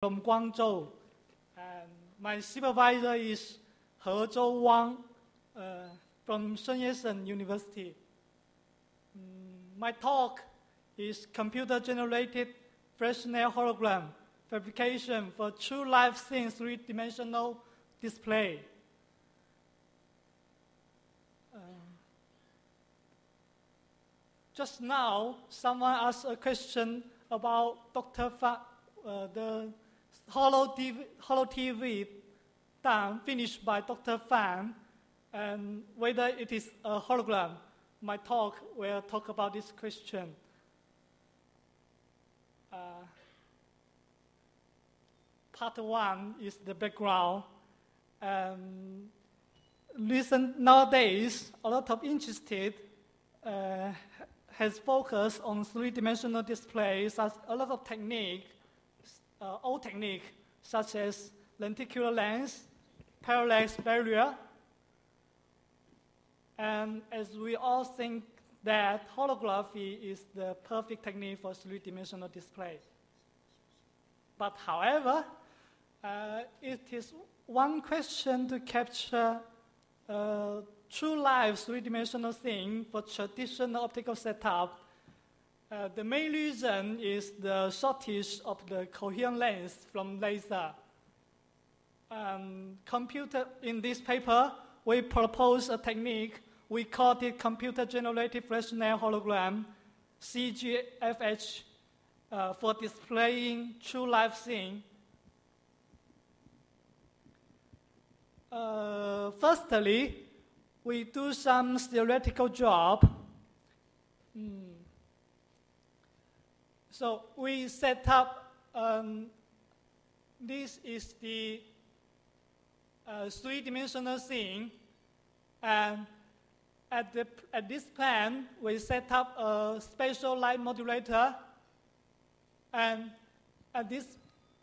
from Guangzhou. And my supervisor is He Zhou Wang uh, from Sun Yat-sen University. Mm, my talk is computer-generated Fresnel hologram fabrication for true life scene three-dimensional display. Uh, just now, someone asked a question about Dr. Fa, uh, the Holo TV, Holo TV done, finished by Dr. Fan, and whether it is a hologram. My talk will talk about this question. Uh, part one is the background. Um, recent nowadays, a lot of interested uh, has focused on three-dimensional displays, a lot of technique, uh, old technique, such as lenticular lens, parallax barrier, and as we all think that holography is the perfect technique for three-dimensional display. But however, uh, it is one question to capture uh, true life three-dimensional thing for traditional optical setup. Uh, the main reason is the shortage of the coherent lens from laser. Um, computer in this paper, we propose a technique. We call it computer-generated Fresnel hologram, CGFH, uh, for displaying true life scene. Uh, firstly, we do some theoretical job. Mm. So we set up, um, this is the uh, three-dimensional scene, and at, the, at this plan, we set up a spatial light modulator, and at this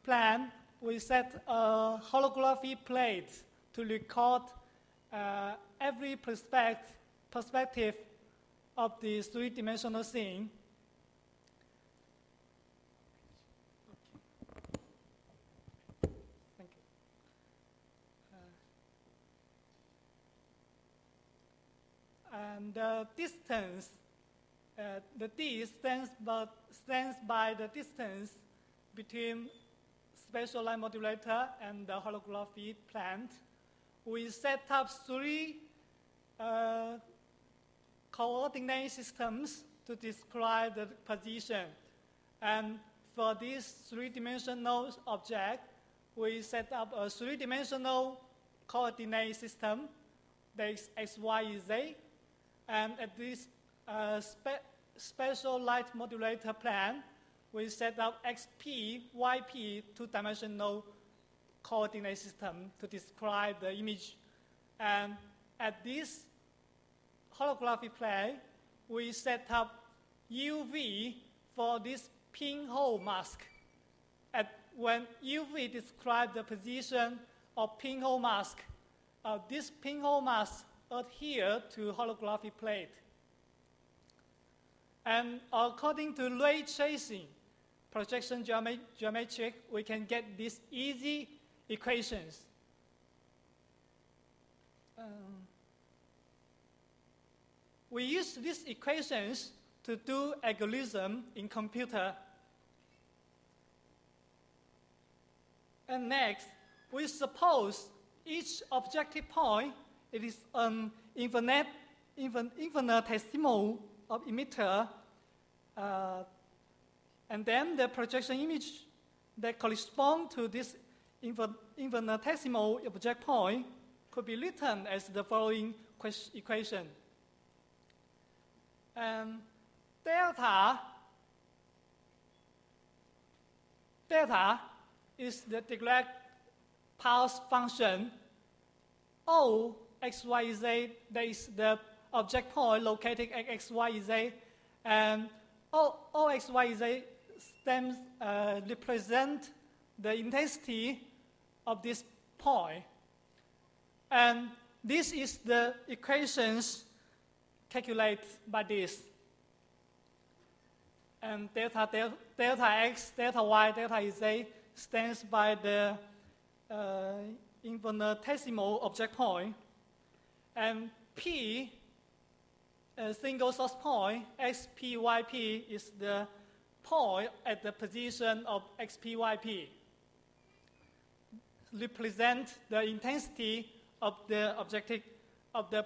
plan, we set a holography plate to record uh, every perspect- perspective of the three-dimensional scene. And the distance, uh, the d stands by, stands by the distance between spatial light modulator and the holography plant we set up three uh, coordinate systems to describe the position. And for this three-dimensional object, we set up a three-dimensional coordinate system that is x, y, z. And at this uh, spe spatial light modulator plan, we set up xp, yp two-dimensional coordinate system to describe the image. And at this holography plane, we set up UV for this pinhole mask. At when UV describes the position of pinhole mask, uh, this pinhole mask adhere to holographic plate. And according to ray tracing, projection geometric, we can get these easy equations. Um, we use these equations to do algorithm in computer. And next, we suppose each objective point it is an infinite, infin, infinitesimal of emitter, uh, and then the projection image that correspond to this infinitesimal object point could be written as the following equation. And delta, delta is the Dirac pulse function. O x, y, z, that is the object point located at x, y, z. And O, o x, y, z stems uh, represent the intensity of this point. And this is the equations calculated by this. And delta, delta, delta x, delta y, delta z stands by the uh, infinitesimal object point, and P, a single source point, xpyp, is the point at the position of xpyp. Represent the intensity of the objective of the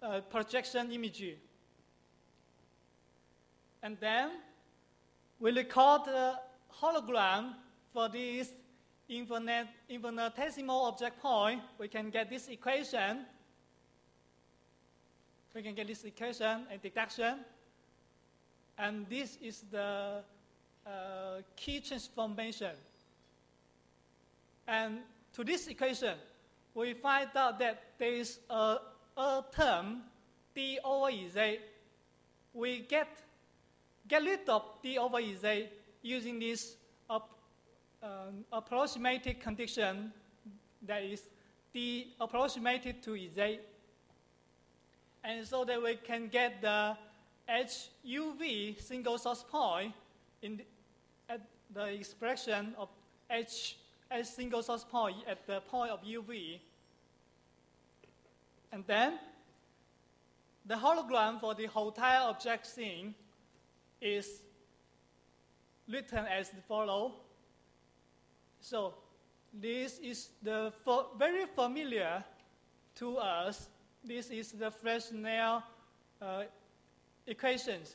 uh, projection image. And then we record the hologram for this infinite, infinitesimal object point. We can get this equation. We can get this equation and deduction. And this is the uh, key transformation. And to this equation, we find out that there is a, a term, d over z. We get, get rid of d over z using this uh, um, approximated condition that is d approximated to z. And so that we can get the HUV single source point in the, at the expression of H as single source point at the point of UV. And then the hologram for the whole entire object scene is written as follow. So this is the very familiar to us. This is the Fresnel uh, equations.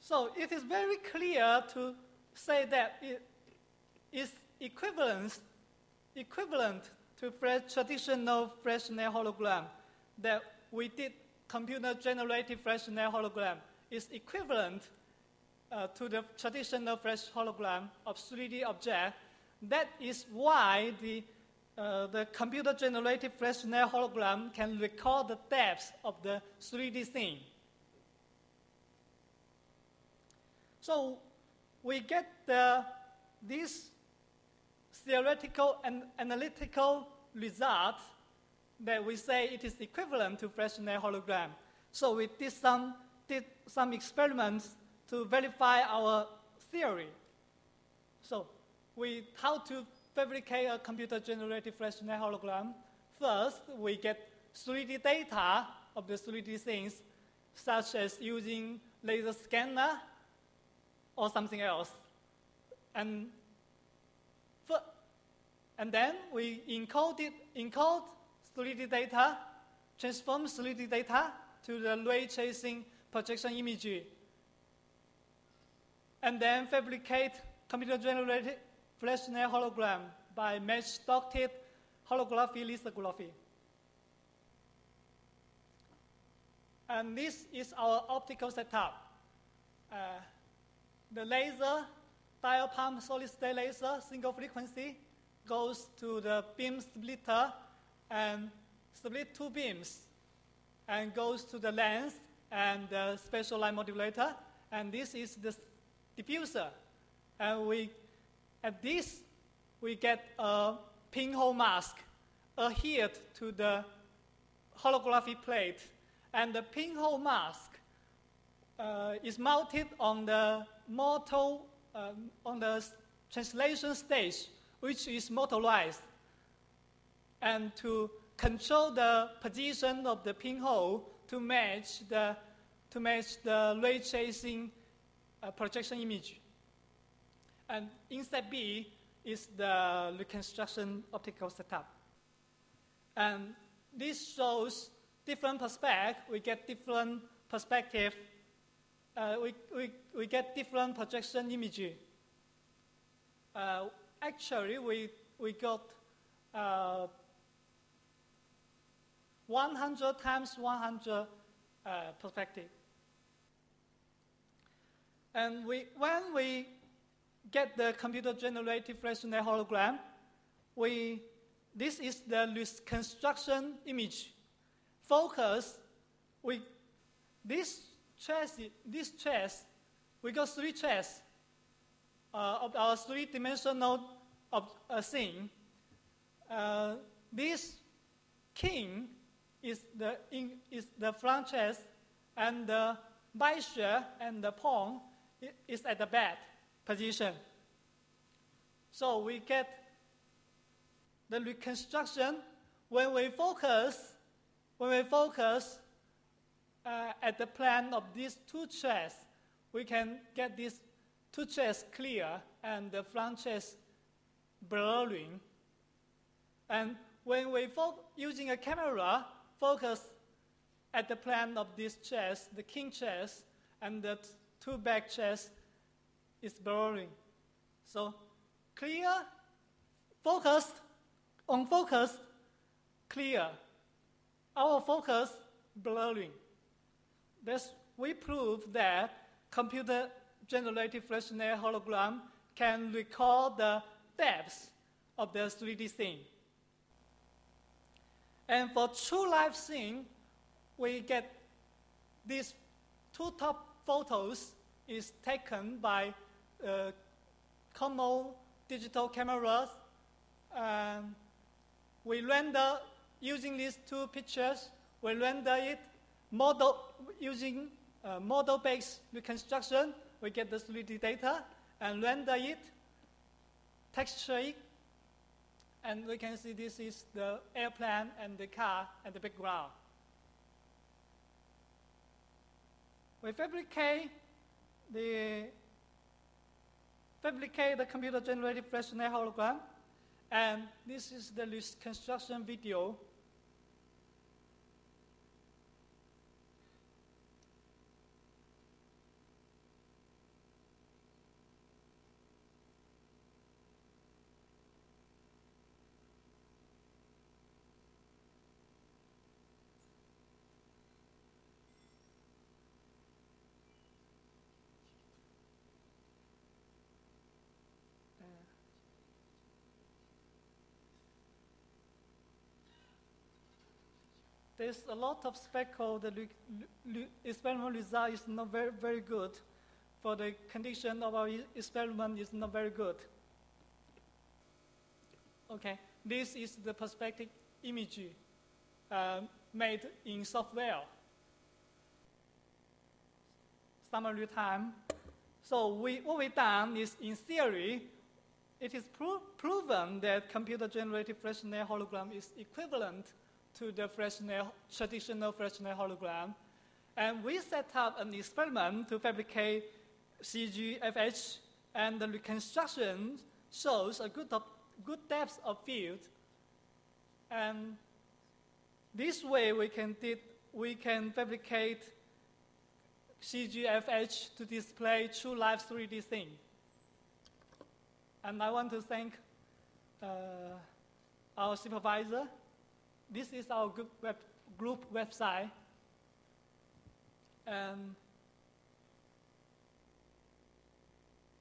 So it is very clear to say that it is equivalent, equivalent to traditional Fresnel hologram that we did computer generated Fresnel hologram is equivalent uh, to the traditional Fresnel hologram of 3D object. That is why the, uh, the computer generated Fresnel hologram can record the depth of the 3D scene. So we get the, this theoretical and analytical result that we say it is equivalent to Fresnel hologram. So we did some, did some experiments to verify our theory. So we, how to fabricate a computer-generated Fresnel hologram? First, we get 3D data of the 3D things, such as using laser scanner or something else. And, and then we encode, it, encode 3D data, transform 3D data to the ray tracing projection image, and then fabricate computer-generated Fresnel hologram by match-dotted holography lithography. And this is our optical setup. Uh, the laser, diode pump solid state laser, single frequency, goes to the beam splitter and split two beams and goes to the lens and the spatial light modulator. And this is the diffuser. And we, at this, we get a pinhole mask adhered to the holography plate. And the pinhole mask uh, is mounted on the motor, uh, on the translation stage, which is motorized. And to control the position of the pinhole to match the, to match the ray tracing uh, projection image. And in step B is the reconstruction optical setup. And this shows different perspective. We get different perspective uh, we, we, we get different projection image. Uh, actually, we, we got uh, 100 times 100 uh, perspective. And we, when we get the computer-generated Fresnel hologram, we, this is the reconstruction image. Focus, we, this chess, this chess, we got three chess uh, of our three-dimensional of a scene. Uh, this king is the, in, is the front chess, and the bishop and the pawn is at the back. Position. So we get the reconstruction when we focus, when we focus uh, at the plan of these two chests, we can get these two chests clear and the front chest blurring. And when we using a camera, focus at the plan of this chest, the king chest, and the two back chests is blurring. So clear, focused, unfocused, clear. Our focus blurring. This we prove that computer generated Fresnel hologram can record the depth of the 3D scene. And for true life scene, we get these two top photos is taken by uh, common digital cameras. Um, we render using these two pictures. We render it model using uh, model-based reconstruction. We get the 3D data and render it, texture and we can see this is the airplane and the car and the background. We fabricate the fabricate the computer-generated Fresnel hologram, and this is the reconstruction video. There's a lot of speckle. The re- result is not very, very good. For the condition of our experiment is not very good. Okay, this is the perspective image uh, made in software. Summary time. So we, what we done is, in theory, it is pro- proven that computer-generated Fresnel hologram is equivalent to the Fresnel, traditional Fresnel hologram. And we set up an experiment to fabricate CGFH, and the reconstruction shows a good, good depth of field. And this way we can, did, we can fabricate CGFH to display true life 3D thing. And I want to thank uh, our supervisor. This is our group, web, group website. And,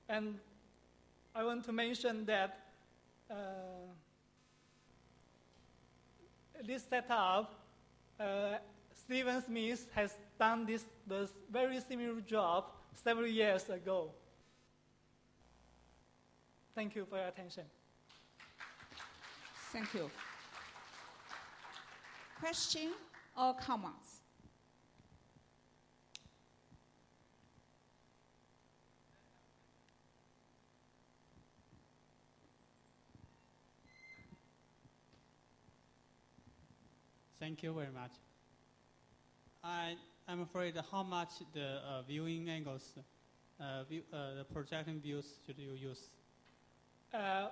and I want to mention that uh, this setup, uh, Stephen Smith has done this, this very similar job several years ago. Thank you for your attention. Thank you. Question or comments? Thank you very much. I, I'm afraid how much the uh, viewing angles, uh, view, uh, the projecting views should you use? Uh,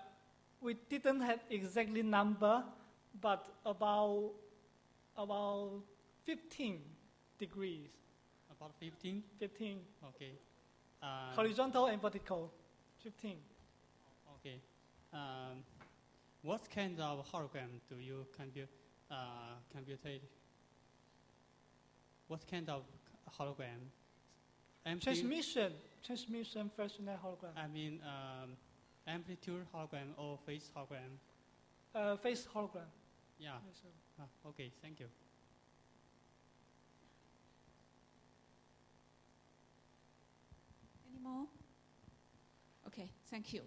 we didn't have exactly number, but about about 15 degrees, About 15? 15 Okay. Uh, horizontal and vertical, 15. okay. Um, what kind of hologram do you compute, uh, computate? What kind of hologram? Amplitude, Transmission, transmission Fresnel hologram, I mean, um, amplitude hologram or phase hologram? uh, phase hologram. Yeah. Yes, sir. Ah, okay, thank you. Any more? Okay, thank you.